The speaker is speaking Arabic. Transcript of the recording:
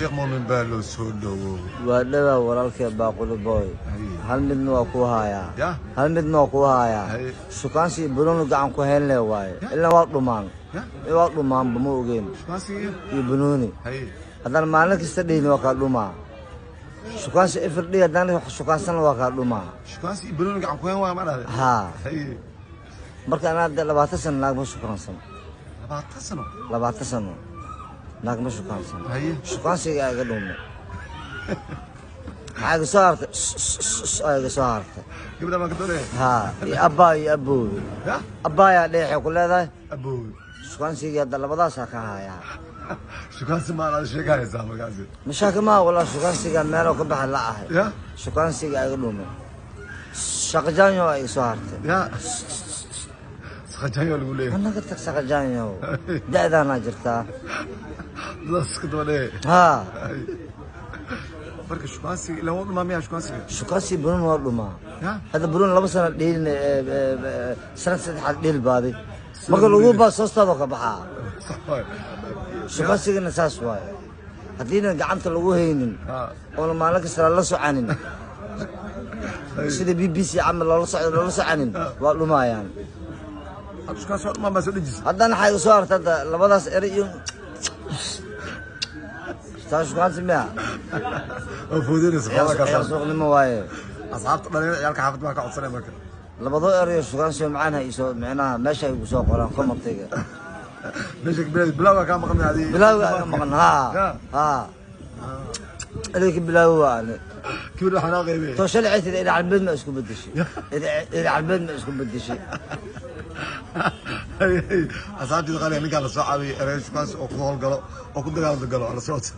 sheekh muumin baa loo soo dhowow waa dhawaa walaalkee baaquli boy Haye. hal midna waa kuu hayaa Ya. hal midna waa kuu hayaa Haye. shukaansi bununu gacan ku hayn leh waaye ilaa waa dhumaan Ya. waa dhumaanba ma ogeyn shukaansiga iyo bunuuni haye haddaan maalin kasta dhihini waa kaa dhumaa shukaansi ifirdhi haddaan shukaansana waa kaa dhumaa shukaansi iyo banooni gacan ku hayn waa ma marka dee labaatan sano naagma shukaansan labaatan sano نغمة شقان سن هي شقان سي يا غلوم هاي صارت هاي صارت كيف ما كتبت ها يا أبوي يا أبوي ها ابايا ليحي كل هذا أبوي شقان سي يا دلبا داسا كهايا شقان سي ما لا شي غير زعما غازي مشاك ما ولا شقان سي ما لو كبح لا آه شقان سي يا غلوم شق جانيو هاي صارت يا شق جانيو الغولي أنا قلت لك شق جانيو دا أنا shukaansiga ilaa waa dhumaa miyaa shukaansiga shukaansi bunun waa dhumaa ya hadda bunun laba sana dhiilin sanad saddexaad dhiil baaday marka lagu baa soostaadoo ka baxaa sax waay shukaansigana saas waaye haddiina gacanta lagu haynin ha oona maalin kasta lala socanin sida b b c camal loola socdo loola socanin waa dhumaayaan hadda shukaansi waa dhumaa baa soo dhejisa haddana waxaa iga soo harta hadda labadaas eri iyo miya oo foodinaysa xoolaa ciyaar kaasaan suuqnimo waaye asxaabta dhalinyarada ciyaalka xaafad baa ka codsanaya marka labadoo eriyo shukaansi macaan ha isoo micnaha meesha ay igu soo qoraan komartayga meesha bilaa bilaa kaa maqan adi كبير حنا غيبي. تو شلعت إلى على البيت ما اسكن بدي شيء. إلى على البيت ما اسكن بدي شيء. اصاحبي الغالي أنا قال صاحبي رئيس كاس قالوا أو قالوا على صوت.